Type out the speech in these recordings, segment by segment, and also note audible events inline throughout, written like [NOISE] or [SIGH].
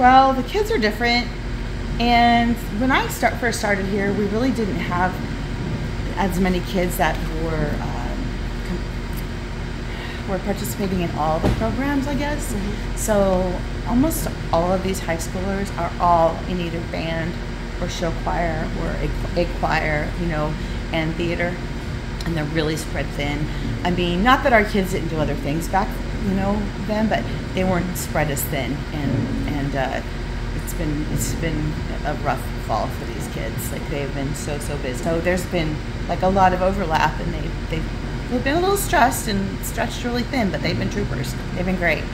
Well, the kids are different, and when I start first started here, we really didn't have as many kids that were um, com- were participating in all the programs. I guess so. Almost all of these high schoolers are all in either band or show choir or a, a choir, you know, and theater, and they're really spread thin. I mean, not that our kids didn't do other things back, you know, then, but they weren't spread as thin, and and uh, it's been it's been a rough fall for these kids. Like they've been so so busy. So there's been like a lot of overlap, and they they they've been a little stressed and stretched really thin, but they've been troopers. They've been great.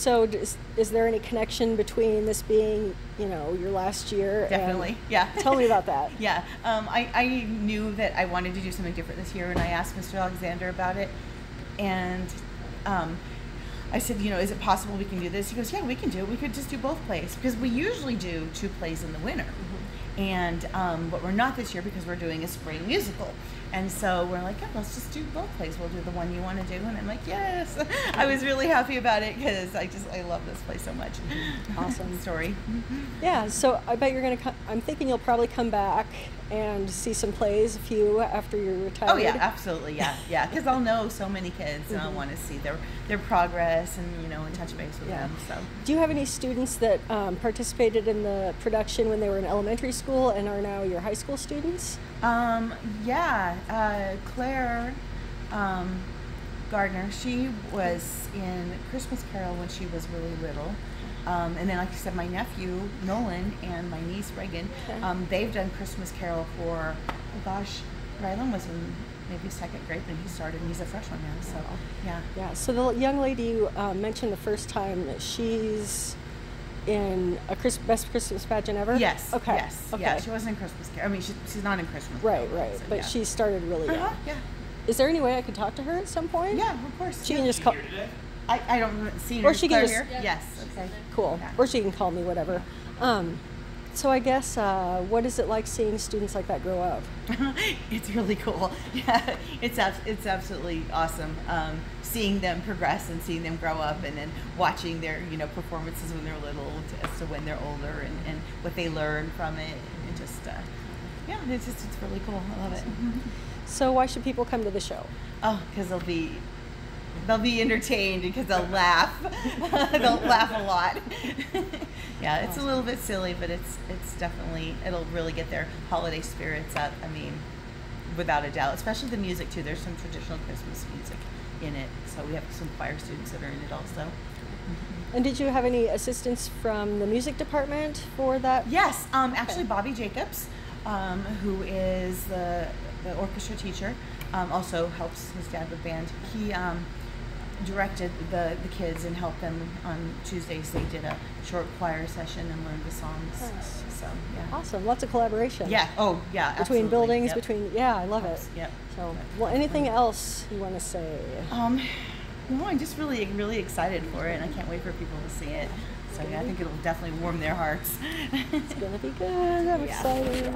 So, does, is there any connection between this being, you know, your last year? Definitely, yeah. [LAUGHS] Tell me about that. [LAUGHS] yeah, um, I, I knew that I wanted to do something different this year, and I asked Mr. Alexander about it, and um, I said, you know, is it possible we can do this? He goes, yeah, we can do it. We could just do both plays because we usually do two plays in the winter, mm-hmm. And um, but we're not this year because we're doing a spring musical. And so we're like, yeah, let's just do both plays. We'll do the one you want to do. And I'm like, yes. [LAUGHS] I was really happy about it because I just, I love this play so much. [LAUGHS] Awesome. Story. [LAUGHS] Yeah, so I bet you're going to, I'm thinking you'll probably come back and see some plays, a few after you're retired. Oh yeah, absolutely, yeah, yeah. Because I'll know so many kids, and mm-hmm. I'll want to see their their progress and you know and touch base with yeah. them. So, do you have any students that um, participated in the production when they were in elementary school and are now your high school students? Um, yeah, uh, Claire. Um, Gardner, she was in Christmas Carol when she was really little. Um, and then, like I said, my nephew Nolan and my niece Reagan, okay. um, they've done Christmas Carol for, oh gosh, Rylan was in maybe second grade when he started, and he's a freshman now. So, yeah. Yeah. So the young lady you uh, mentioned the first time, that she's in a Chris, best Christmas pageant ever. Yes. Okay. Yes. Okay. Yeah. She wasn't in Christmas Carol. I mean, she, she's not in Christmas. Right. Carol, right. So, but yeah. she started really young. Uh-huh, yeah. Is there any way I could talk to her at some point? Yeah, of course. She yeah. can just call. I, I don't see her. Or she can just, here. Yeah. Yes. Okay. Cool. Yeah. Or she can call me, whatever. Um, so I guess uh, what is it like seeing students like that grow up? [LAUGHS] it's really cool. [LAUGHS] Yeah, it's it's absolutely awesome. Um, seeing them progress and seeing them grow up, and then watching their you know performances when they're little to, as to when they're older, and, and what they learn from it, and just uh, yeah, it's just it's really cool. I love it. So why should people come to the show? Oh, because they'll be they'll be entertained because they'll laugh. [LAUGHS] they'll laugh a lot. [LAUGHS] yeah, it's a little bit silly, but it's it's definitely it'll really get their holiday spirits up. I mean, without a doubt, especially the music too. There's some traditional Christmas music in it, so we have some choir students that are in it also. And did you have any assistance from the music department for that? Yes, um, actually, Bobby Jacobs, um, who is the, the orchestra teacher, um, also helps his dad with band. He um, directed the, the kids and helped them on Tuesdays. They did a short choir session and learned the songs. Nice. So yeah. Awesome. Lots of collaboration. Yeah. Oh yeah. Between absolutely. buildings, yep. between yeah, I love it. Yep. So well, anything else you want to say? Um, no, I'm just really really excited for it, and I can't wait for people to see it. So yeah, I think it'll definitely warm their hearts. it's gonna be [LAUGHS] good. I'm yeah. excited.